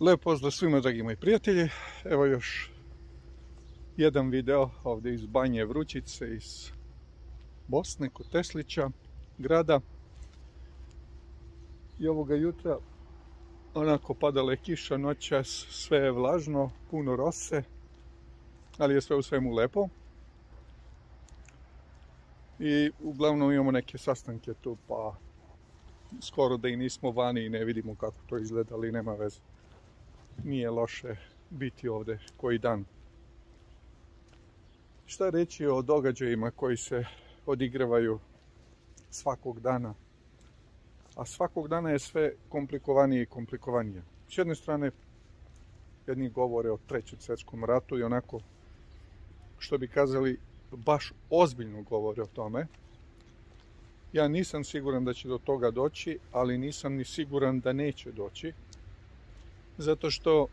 Lijep pozdrav svima dragi moji prijatelji. Evo još jedan video ovdje iz Banje Vrućice iz Bosne kod Teslića grada. I ovoga jutra onako padala je kiša noćas, sve je vlažno, puno rose, ali je sve u svemu lepo. I uglavnom imamo neke sastanke tu, pa skoro da i nismo vani i ne vidimo kako to izgleda, ali nema veze nije loše biti ovde koji dan. Šta reći o događajima koji se odigravaju svakog dana? A svakog dana je sve komplikovanije i komplikovanije. S jedne strane, jedni govore o trećem svetskom ratu i onako, što bi kazali, baš ozbiljno govore o tome. Ja nisam siguran da će do toga doći, ali nisam ni siguran da neće doći zato što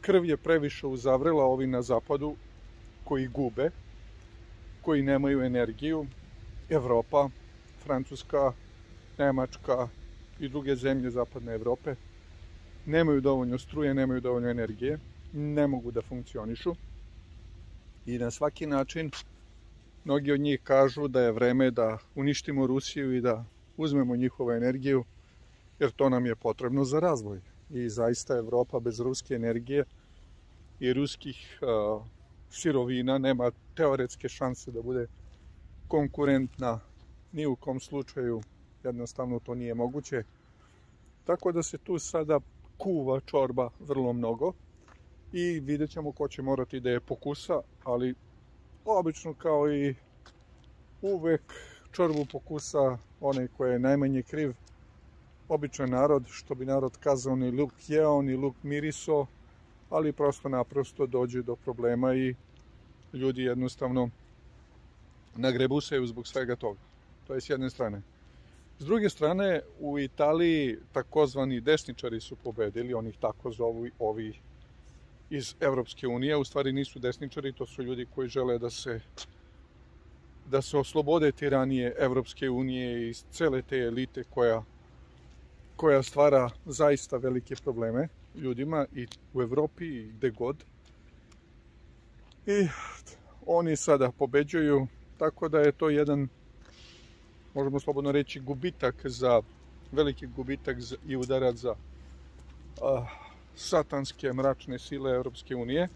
krv je previše uzavrela ovi na zapadu koji gube, koji nemaju energiju, Evropa, Francuska, Nemačka i druge zemlje zapadne Evrope nemaju dovoljno struje, nemaju dovoljno energije, ne mogu da funkcionišu. I na svaki način mnogi od njih kažu da je vreme da uništimo Rusiju i da uzmemo njihovu energiju jer to nam je potrebno za razvoj. I zaista Evropa bez ruske energije i ruskih uh, sirovina nema teoretske šanse da bude konkurentna ni u kom slučaju jednostavno to nije moguće tako da se tu sada kuva čorba vrlo mnogo i vidjet ćemo ko će morati da je pokusa ali obično kao i uvek čorbu pokusa onaj koji je najmanje kriv običan narod, što bi narod kazao, ni luk jeo, ni luk miriso, ali prosto naprosto dođe do problema i ljudi jednostavno nagrebusaju zbog svega toga. To je s jedne strane. S druge strane, u Italiji takozvani desničari su pobedili, oni ih tako zovu ovi iz Evropske unije, u stvari nisu desničari, to su ljudi koji žele da se da se oslobode tiranije Evropske unije i cele te elite koja koja stvara zaista velike probleme ljudima i u Evropi i gde god. I oni sada pobeđuju, tako da je to jedan, možemo slobodno reći, gubitak za, veliki gubitak za, i udarac za uh, satanske mračne sile Evropske unije.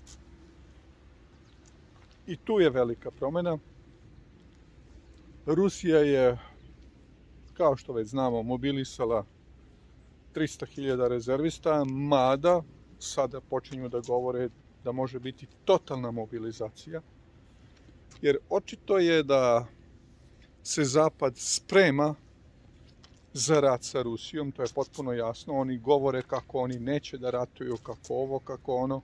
I tu je velika promena. Rusija je, kao što već znamo, mobilisala 300.000 rezervista, mada sada počinju da govore da može biti totalna mobilizacija, jer očito je da se Zapad sprema za rat sa Rusijom, to je potpuno jasno. Oni govore kako oni neće da ratuju, kako ovo, kako ono.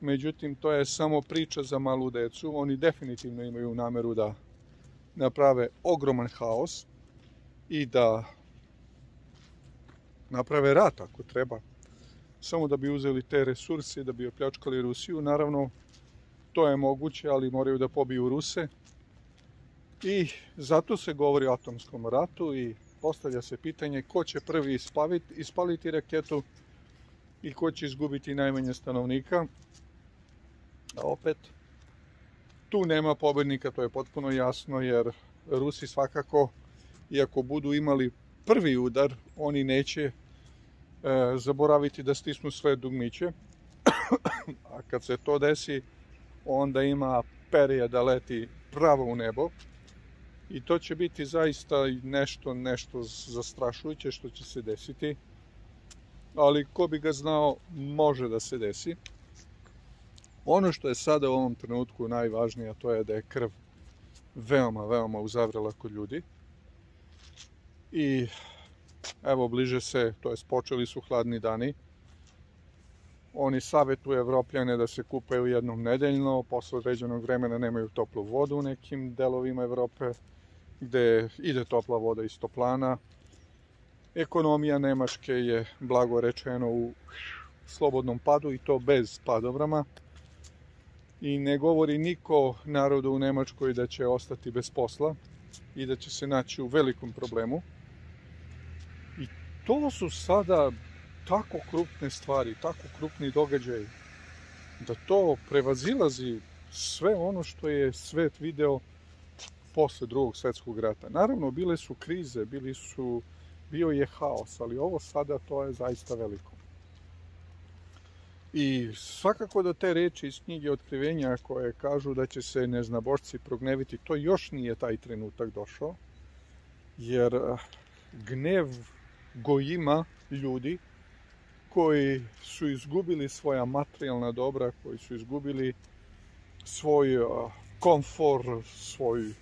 Međutim, to je samo priča za malu decu. Oni definitivno imaju nameru da naprave ogroman haos i da naprave rat ako treba, samo da bi uzeli te resurse, da bi opljačkali Rusiju. Naravno, to je moguće, ali moraju da pobiju Ruse. I zato se govori o atomskom ratu i postavlja se pitanje ko će prvi ispaviti, ispaliti raketu i ko će izgubiti najmanje stanovnika. A opet, tu nema pobednika, to je potpuno jasno, jer Rusi svakako, iako budu imali prvi udar, oni neće e, zaboraviti da stisnu sve dugmiće. A kad se to desi, onda ima perija da leti pravo u nebo. I to će biti zaista nešto, nešto zastrašujuće što će se desiti. Ali ko bi ga znao, može da se desi. Ono što je sada u ovom trenutku najvažnije, to je da je krv veoma, veoma uzavrela kod ljudi. I Evo, bliže se, to je počeli su hladni dani. Oni savjetuju Evropljane da se kupaju jednom nedeljno, posle određenog vremena nemaju toplu vodu u nekim delovima Evrope, gde ide topla voda iz toplana. Ekonomija Nemačke je, blago rečeno, u slobodnom padu i to bez padovrama. I ne govori niko narodu u Nemačkoj da će ostati bez posla i da će se naći u velikom problemu to su sada tako krupne stvari, tako krupni događaj, da to prevazilazi sve ono što je svet video posle drugog svetskog rata. Naravno, bile su krize, bili su, bio je haos, ali ovo sada to je zaista veliko. I svakako da te reči iz knjige otkrivenja koje kažu da će se neznabošci progneviti, to još nije taj trenutak došao, jer eh, gnev gojima ljudi koji su izgubili svoja materijalna dobra, koji su izgubili svoj eh, komfor, svoj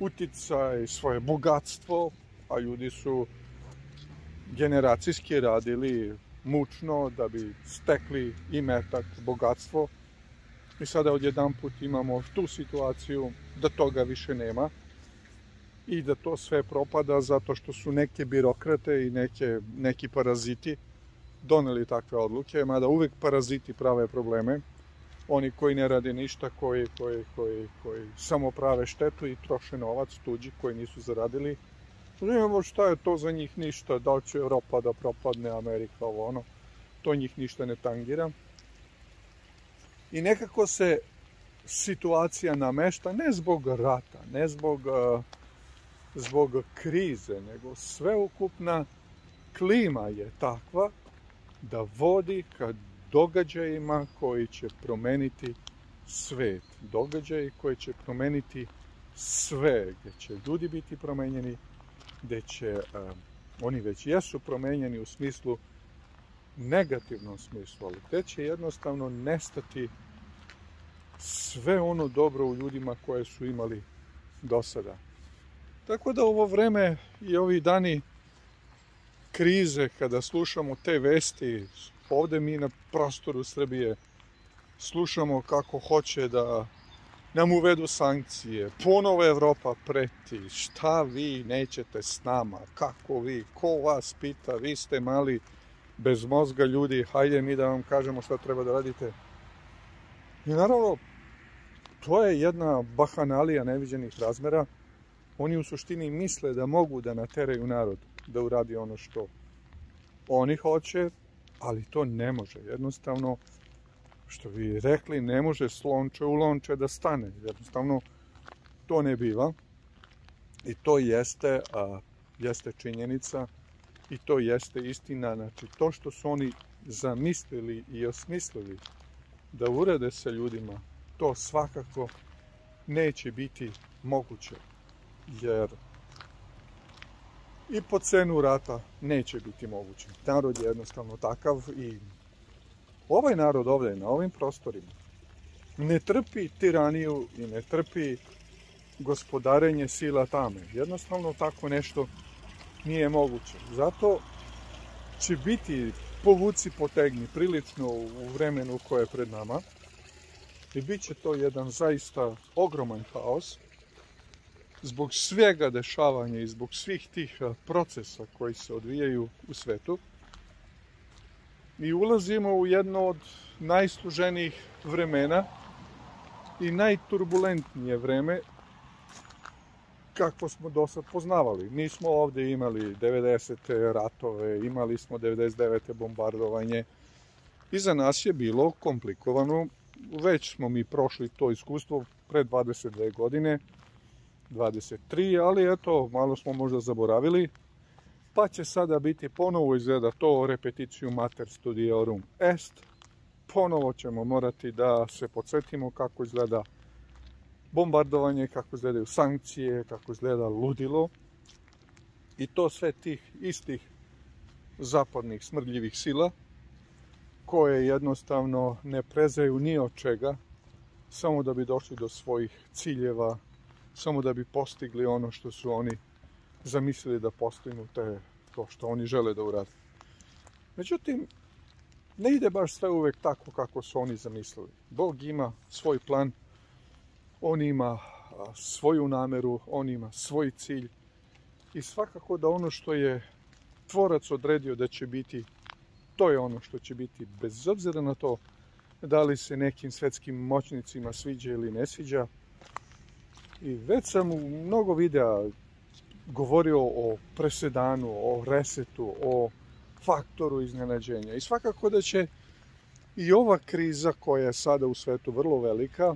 uticaj, svoje bogatstvo, a ljudi su generacijski radili mučno da bi stekli imetak, bogatstvo. I sada odjedan put imamo tu situaciju da toga više nema i da to sve propada zato što su neke birokrate i neke, neki paraziti doneli takve odluke, mada uvek paraziti prave probleme. Oni koji ne rade ništa, koji, koji, koji, koji samo prave štetu i troše novac tuđi koji nisu zaradili, Znamo šta je to za njih ništa, da li će Europa da propadne, Amerika, ovo ono. To njih ništa ne tangira. I nekako se situacija namešta ne zbog rata, ne zbog, uh, zbog krize, nego sveukupna klima je takva da vodi ka događajima koji će promeniti svet. Događaji koji će promeniti sve, gde će ljudi biti promenjeni, gde će um, oni već jesu promenjeni u smislu negativnom smislu, ali gde će jednostavno nestati sve ono dobro u ljudima koje su imali do sada. Tako da ovo vreme i ovi dani krize, kada slušamo te vesti, ovde mi na prostoru Srbije slušamo kako hoće da nam uvedu sankcije, ponovo Evropa preti, šta vi nećete s nama, kako vi, ko vas pita, vi ste mali bez mozga ljudi, hajde mi da vam kažemo šta treba da radite. I naravno, to je jedna bahanalija neviđenih razmera. Oni u suštini misle da mogu da nateraju narod da uradi ono što oni hoće, ali to ne može. Jednostavno, što bi rekli, ne može slonče u lonče da stane. Jednostavno, to ne biva. I to jeste, a, jeste činjenica i to jeste istina. Znači, to što su oni zamislili i osmislili da urade sa ljudima, to svakako neće biti moguće. Jer i po cenu rata neće biti moguće. Narod je jednostavno takav i ovaj narod ovde na ovim prostorima ne trpi tiraniju i ne trpi gospodarenje sila tame. Jednostavno tako nešto nije moguće. Zato će biti povuci potegni prilično u vremenu koje je pred nama i bit će to jedan zaista ogroman haos zbog svega dešavanja i zbog svih tih procesa koji se odvijaju u svetu mi ulazimo u jedno od najsluženijih vremena i najturbulentnije vreme kako smo do sad poznavali. Nismo ovde imali 90. ratove, imali smo 99. bombardovanje. Iza nas je bilo komplikovano. Već smo mi prošli to iskustvo pre 22 godine, 23, ali eto, malo smo možda zaboravili pa će sada biti ponovo izgleda to repeticiju mater studiorum est. Ponovo ćemo morati da se podsjetimo kako izgleda bombardovanje, kako izgledaju sankcije, kako izgleda ludilo. I to sve tih istih zapadnih smrdljivih sila koje jednostavno ne prezaju ni od čega samo da bi došli do svojih ciljeva, samo da bi postigli ono što su oni zamislili da postignu te, to što oni žele da urade. Međutim, ne ide baš sve uvek tako kako su oni zamislili. Bog ima svoj plan, on ima svoju nameru, on ima svoj cilj i svakako da ono što je tvorac odredio da će biti, to je ono što će biti, bez obzira na to da li se nekim svetskim moćnicima sviđa ili ne sviđa. I već sam u mnogo videa govorio o presedanu, o resetu, o faktoru iznenađenja. I svakako da će i ova kriza koja je sada u svetu vrlo velika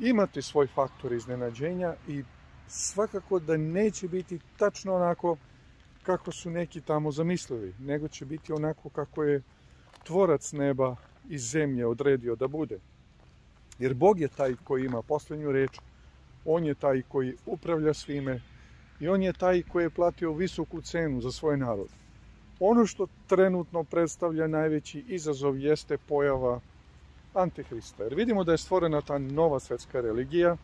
imati svoj faktor iznenađenja i svakako da neće biti tačno onako kako su neki tamo zamislili, nego će biti onako kako je tvorac neba i zemlje odredio da bude. Jer Bog je taj koji ima posljednju reč, On je taj koji upravlja svime i On je taj koji je platio visoku cenu za svoj narod. Ono što trenutno predstavlja najveći izazov jeste pojava Antihrista. Jer vidimo da je stvorena ta nova svetska religija,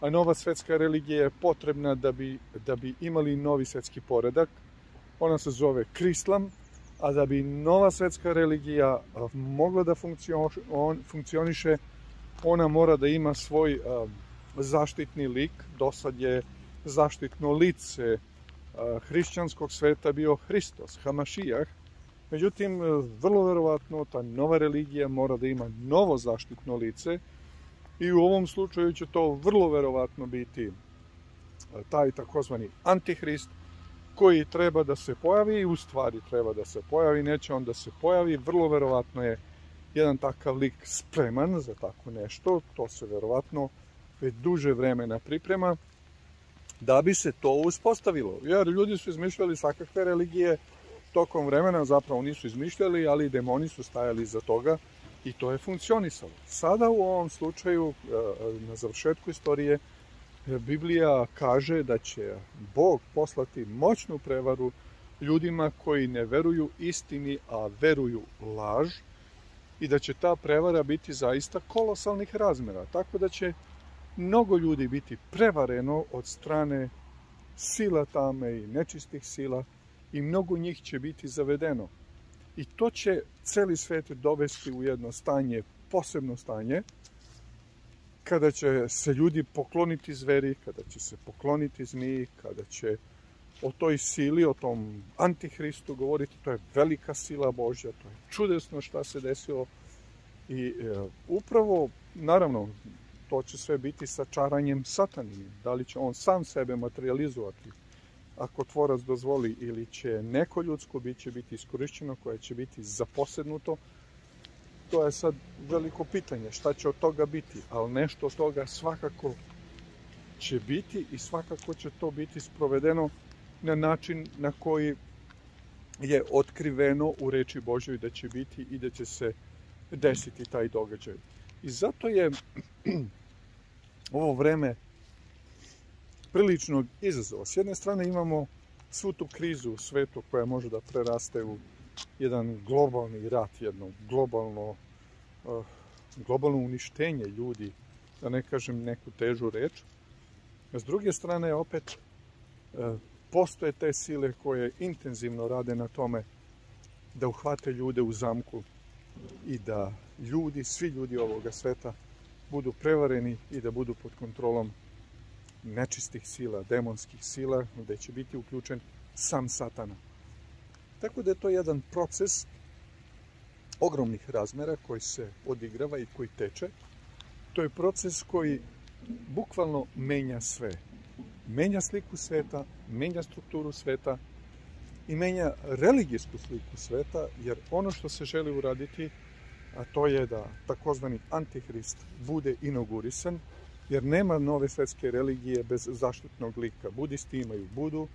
a nova svetska religija je potrebna da bi, da bi imali novi svetski poredak. Ona se zove Krislam, a da bi nova svetska religija mogla da funkcioniše, ona mora da ima svoj zaštitni lik. Do sad je zaštitno lice hrišćanskog sveta bio Hristos, Hamašijah. Međutim, vrlo verovatno ta nova religija mora da ima novo zaštitno lice i u ovom slučaju će to vrlo verovatno biti taj takozvani antihrist koji treba da se pojavi i u stvari treba da se pojavi, neće on da se pojavi, vrlo verovatno je jedan takav lik spreman za tako nešto, to se verovatno već duže vremena priprema, da bi se to uspostavilo. Jer ljudi su izmišljali svakakve religije tokom vremena, zapravo nisu izmišljali, ali demoni su stajali za toga i to je funkcionisalo. Sada u ovom slučaju, e, na završetku istorije, Biblija kaže da će Bog poslati moćnu prevaru ljudima koji ne veruju istini, a veruju laž i da će ta prevara biti zaista kolosalnih razmera. Tako da će mnogo ljudi biti prevareno od strane sila tame i nečistih sila i mnogo njih će biti zavedeno. I to će celi svet dovesti u jedno stanje, posebno stanje, kada će se ljudi pokloniti zveri, kada će se pokloniti zmiji, kada će o toj sili, o tom antihristu govoriti, to je velika sila Božja, to je čudesno šta se desilo. I e, upravo, naravno, to će sve biti sa čaranjem satanim. Da li će on sam sebe materializovati, ako tvorac dozvoli, ili će neko ljudsko biće biti iskorišćeno, koje će biti zaposednuto, to je sad veliko pitanje, šta će od toga biti, ali nešto od toga svakako će biti i svakako će to biti sprovedeno na način na koji je otkriveno u reči Božoj da će biti i da će se desiti taj događaj. I zato je ovo vreme priličnog izazova. S jedne strane imamo svu tu krizu u svetu koja može da preraste u jedan globalni rat, jedno globalno, uh, globalno uništenje ljudi, da ne kažem neku težu reč. S druge strane, opet, uh, postoje te sile koje intenzivno rade na tome da uhvate ljude u zamku i da ljudi, svi ljudi ovoga sveta, budu prevareni i da budu pod kontrolom nečistih sila, demonskih sila, gde će biti uključen sam satana. Tako da je to jedan proces ogromnih razmera koji se odigrava i koji teče. To je proces koji bukvalno menja sve. Menja sliku sveta, menja strukturu sveta i menja religijsku sliku sveta, jer ono što se želi uraditi, a to je da takozvani antihrist bude inaugurisan, jer nema nove svetske religije bez zaštitnog lika. Budisti imaju Budu,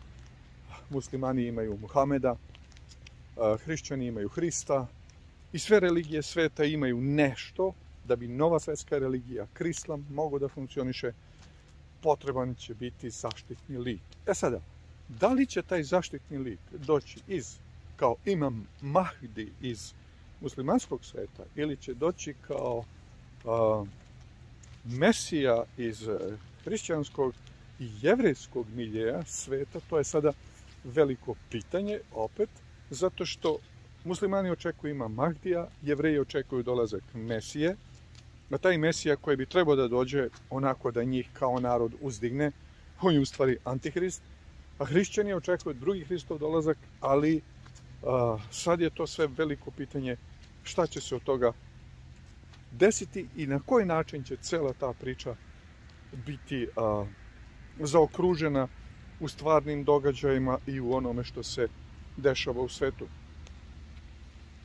muslimani imaju Muhameda, hrišćani imaju Hrista i sve religije sveta imaju nešto da bi nova svetska religija, Krislam, mogo da funkcioniše, potreban će biti zaštitni lik. E sada, da li će taj zaštitni lik doći iz, kao imam Mahdi iz muslimanskog sveta, ili će doći kao a, Mesija iz hrišćanskog i jevrejskog miljeja sveta, to je sada veliko pitanje, opet, zato što muslimani očekuju ima Mahdija, jevreji očekuju dolazak Mesije, na taj Mesija koji bi trebao da dođe onako da njih kao narod uzdigne, on je u stvari antihrist, a hrišćani očekuju drugi Hristov dolazak, ali sad je to sve veliko pitanje šta će se od toga desiti i na koji način će cela ta priča biti zaokružena u stvarnim događajima i u onome što se dešava u svetu.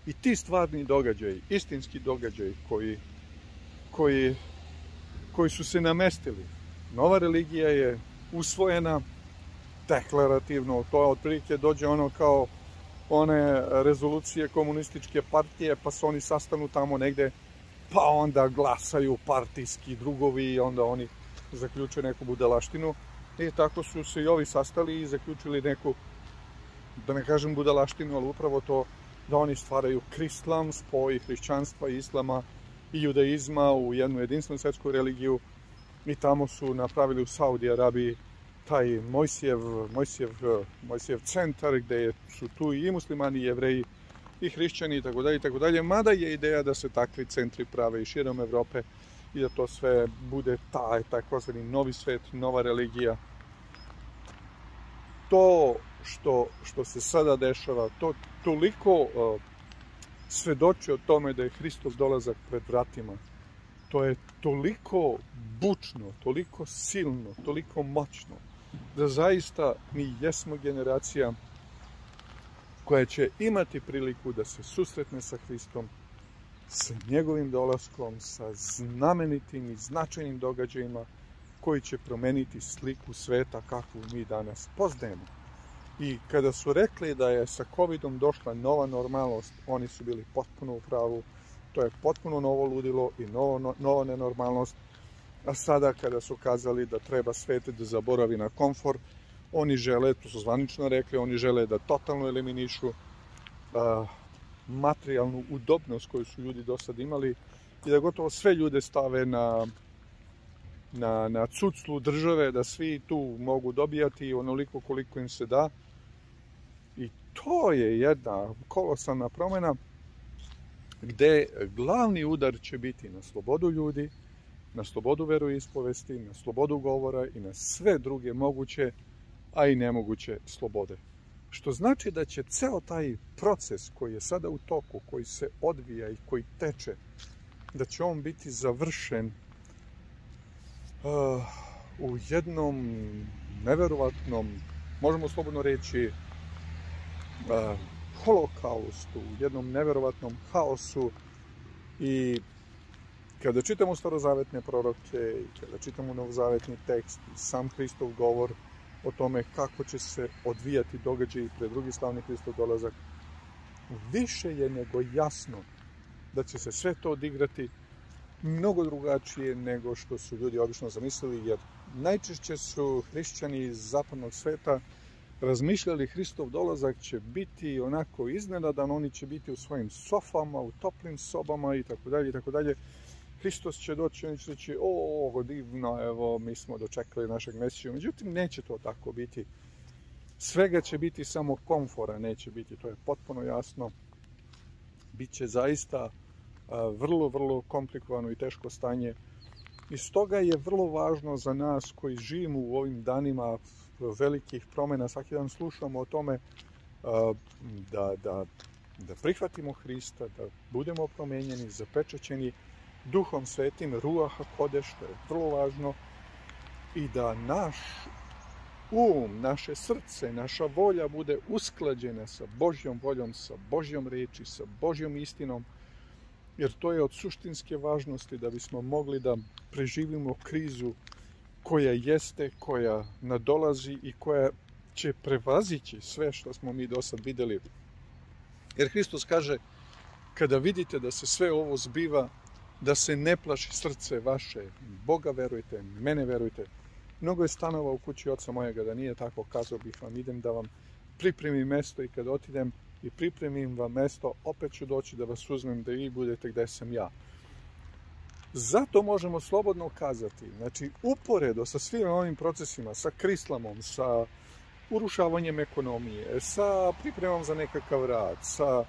I ti stvarni događaji, istinski događaji koji, koji, koji su se namestili. Nova religija je usvojena deklarativno, to je otprilike dođe ono kao one rezolucije komunističke partije, pa se oni sastanu tamo negde, pa onda glasaju partijski drugovi i onda oni zaključe neku budalaštinu. I tako su se i ovi sastali i zaključili neku, da ne kažem budalaštinu, ali upravo to da oni stvaraju kristlam, spoj hrišćanstva islama i judaizma u jednu jedinstvenu svetsku religiju i tamo su napravili u Saudi Arabiji taj Mojsijev, Mojsijev, Mojsijev centar gde su tu i muslimani i jevreji i hrišćani i tako dalje i tako dalje, mada je ideja da se takvi centri prave i širom Evrope i da to sve bude taj takozvani novi svet, nova religija. To što, što se sada dešava, to toliko uh, svedoči o tome da je Hristov dolazak pred vratima. To je toliko bučno, toliko silno, toliko moćno, da zaista mi jesmo generacija koja će imati priliku da se susretne sa Hristom, sa njegovim dolaskom, sa znamenitim i značajnim događajima koji će promeniti sliku sveta kakvu mi danas poznajemo. I kada su rekli da je sa covidom došla nova normalnost, oni su bili potpuno u pravu. To je potpuno novo ludilo i novo, nova nenormalnost. A sada kada su kazali da treba svete da zaboravi na komfor, oni žele, to su zvanično rekli, oni žele da totalno eliminišu materijalnu udobnost koju su ljudi do sad imali i da gotovo sve ljude stave na, na, na cuclu države, da svi tu mogu dobijati onoliko koliko im se da. I to je jedna kolosalna promjena gde glavni udar će biti na slobodu ljudi, na slobodu veroispovesti, na slobodu govora i na sve druge moguće, a i nemoguće slobode. Što znači da će ceo taj proces koji je sada u toku, koji se odvija i koji teče, da će on biti završen uh, u jednom neverovatnom, možemo slobodno reći, uh, holokaustu, u jednom neverovatnom haosu i kada čitamo starozavetne proroke i kada čitamo novozavetni tekst i sam Hristov govor o tome kako će se odvijati događaji pred drugi slavni Hristov dolazak, više je nego jasno da će se sve to odigrati mnogo drugačije nego što su ljudi obično zamislili, jer najčešće su hrišćani iz zapadnog sveta razmišljali Hristov dolazak će biti onako iznenadan, oni će biti u svojim sofama, u toplim sobama i tako dalje i tako dalje. Hristos će doći, oni će reći, o, divno, evo, mi smo dočekali našeg Mesiju. Međutim, neće to tako biti. Svega će biti samo komfora, neće biti, to je potpuno jasno. Biće zaista vrlo, vrlo komplikovano i teško stanje. I stoga je vrlo važno za nas koji živimo u ovim danima velikih promjena, svaki dan slušamo o tome da, da, da prihvatimo Hrista, da budemo promenjeni, zapečećeni duhom svetim, ruaha kodeš, što je vrlo važno, i da naš um, naše srce, naša volja bude usklađena sa Božjom voljom, sa Božjom reči, sa Božjom istinom, jer to je od suštinske važnosti da bismo mogli da preživimo krizu koja jeste, koja nadolazi i koja će prevazići sve što smo mi do sad videli. Jer Hristos kaže, kada vidite da se sve ovo zbiva, da se ne plaši srce vaše, Boga verujte, mene verujte. Mnogo je stanova u kući oca mojega, da nije tako, kazao bih vam, idem da vam pripremim mesto i kad otidem i pripremim vam mesto, opet ću doći da vas uzmem da vi budete gde sam ja. Zato možemo slobodno kazati, znači uporedo sa svim ovim procesima, sa krislamom, sa urušavanjem ekonomije, sa pripremom za nekakav rad, sa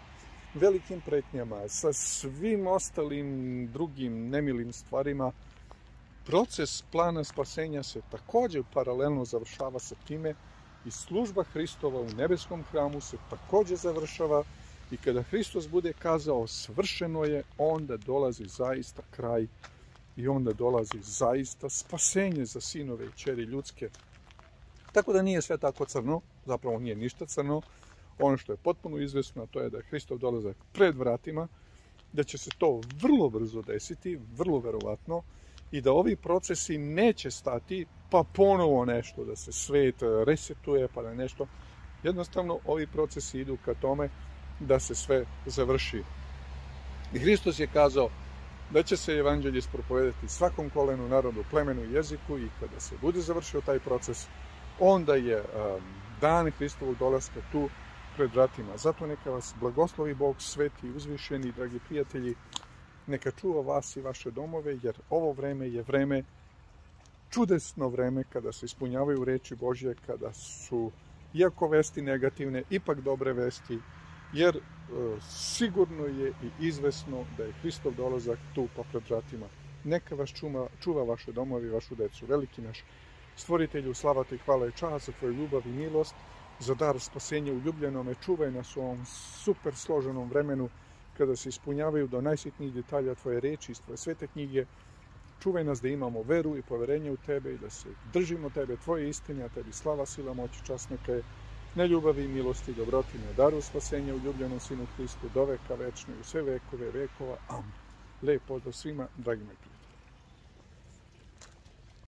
velikim pretnjama, sa svim ostalim drugim nemilim stvarima, proces plana spasenja se također paralelno završava sa time i služba Hristova u nebeskom hramu se također završava i kada Hristos bude kazao svršeno je, onda dolazi zaista kraj i onda dolazi zaista spasenje za sinove i čeri ljudske. Tako da nije sve tako crno, zapravo nije ništa crno, Ono što je potpuno izvesno, to je da je Hristov dolazak pred vratima, da će se to vrlo brzo desiti, vrlo verovatno, i da ovi procesi neće stati, pa ponovo nešto, da se svet resetuje, pa da nešto. Jednostavno, ovi procesi idu ka tome da se sve završi. I Hristos je kazao da će se evanđelje spropovedati svakom kolenu, narodu, plemenu i jeziku i kada se bude završio taj proces, onda je um, dan Hristovog dolaska tu pred vratima. Zato neka vas blagoslovi Bog, sveti, uzvišeni, dragi prijatelji, neka čuva vas i vaše domove, jer ovo vreme je vreme, čudesno vreme kada se ispunjavaju reči Božje, kada su, iako vesti negativne, ipak dobre vesti, jer e, sigurno je i izvesno da je Hristov dolazak tu pa pred vratima. Neka vas čuma, čuva vaše domovi i vašu decu. Veliki naš stvoritelju, slava i hvala i čast za tvoju ljubav i milost, za dar spasenja u ljubljenome, čuvaj nas u ovom super složenom vremenu kada se ispunjavaju do najsitnijih detalja tvoje reči iz tvoje svete knjige. Čuvaj nas da imamo veru i poverenje u tebe i da se držimo tebe, tvoje istine, a tebi slava, sila, moć i čast neka je ljubavi, milosti, dobroti, na daru spasenja u ljubljenom Sinu Hristu, do veka večne, u sve vekove vekova. Amen. Lep pozdrav svima, dragi moji prijatelji.